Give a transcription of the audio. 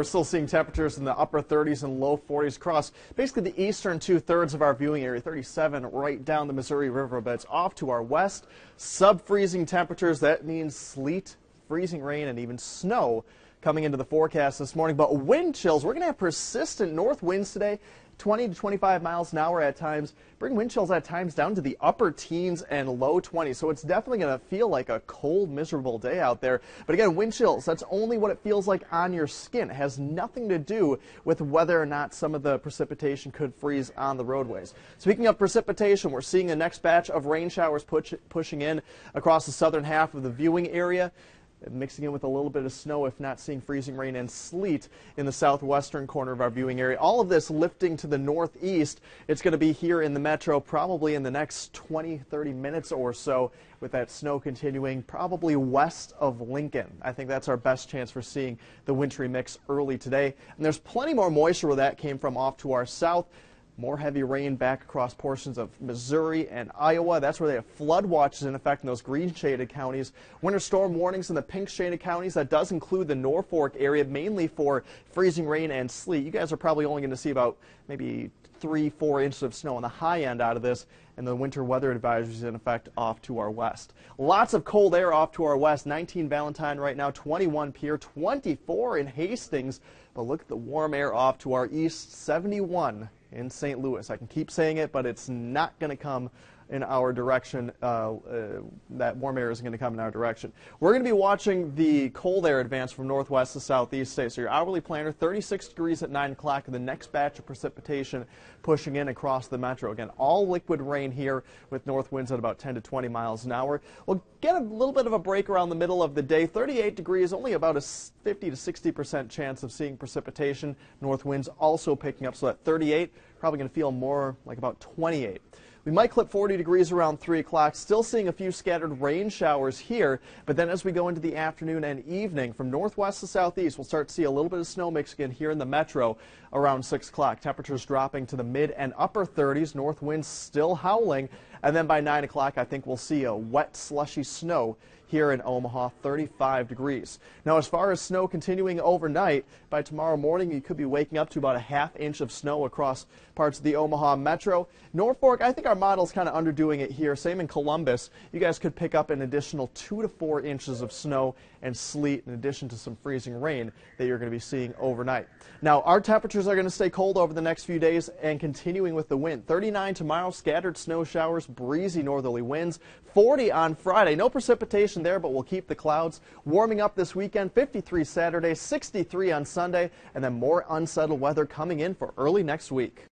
we're still seeing temperatures in the upper 30s and low 40s across basically the eastern two thirds of our viewing area, 37 right down the Missouri River beds off to our west. Sub freezing temperatures, that means sleet, freezing rain, and even snow coming into the forecast this morning. But wind chills, we're going to have persistent north winds today. 20 to 25 miles an hour at times, bring wind chills at times down to the upper teens and low 20s. So it's definitely going to feel like a cold, miserable day out there. But again, wind chills, that's only what it feels like on your skin. It has nothing to do with whether or not some of the precipitation could freeze on the roadways. Speaking of precipitation, we're seeing the next batch of rain showers push, pushing in across the southern half of the viewing area mixing in with a little bit of snow, if not seeing freezing rain and sleet in the southwestern corner of our viewing area. All of this lifting to the northeast. It's going to be here in the metro probably in the next 20, 30 minutes or so, with that snow continuing probably west of Lincoln. I think that's our best chance for seeing the wintry mix early today. And there's plenty more moisture where that came from off to our south. More heavy rain back across portions of Missouri and Iowa. That's where they have flood watches in effect in those green shaded counties. Winter storm warnings in the pink shaded counties. That does include the Norfolk area, mainly for freezing rain and sleet. You guys are probably only going to see about maybe three, four inches of snow on the high end out of this, and the winter weather advisories in effect off to our west. Lots of cold air off to our west. 19 Valentine right now, 21 Pierre, 24 in Hastings. But look at the warm air off to our east, 71 in St. Louis. I can keep saying it, but it's not going to come in our direction. Uh, uh, that warm air isn't going to come in our direction. We're going to be watching the cold air advance from northwest to southeast today. So your hourly planner, 36 degrees at 9 o'clock, the next batch of precipitation pushing in across the metro. Again, all liquid rain here with north winds at about 10 to 20 miles an hour. We'll get a little bit of a break around the middle of the day. 38 degrees, only about a 50 to 60 percent chance of seeing precipitation. North winds also picking up, so at 38, probably going to feel more like about 28. We might clip 40 degrees around 3 o'clock, still seeing a few scattered rain showers here, but then as we go into the afternoon and evening, from northwest to southeast, we'll start to see a little bit of snow mix again here in the metro around 6 o'clock. Temperatures dropping to the mid and upper 30s, north winds still howling, and then by 9 o'clock, I think we'll see a wet, slushy snow here in Omaha, 35 degrees. Now, as far as snow continuing overnight, by tomorrow morning, you could be waking up to about a half inch of snow across parts of the Omaha metro. Norfolk, I think our model's kind of underdoing it here. Same in Columbus. You guys could pick up an additional two to four inches of snow and sleet in addition to some freezing rain that you're going to be seeing overnight. Now, our temperatures are going to stay cold over the next few days and continuing with the wind. 39 tomorrow, scattered snow showers, breezy northerly winds. 40 on Friday. No precipitation there, but we'll keep the clouds warming up this weekend. 53 Saturday, 63 on Sunday, and then more unsettled weather coming in for early next week.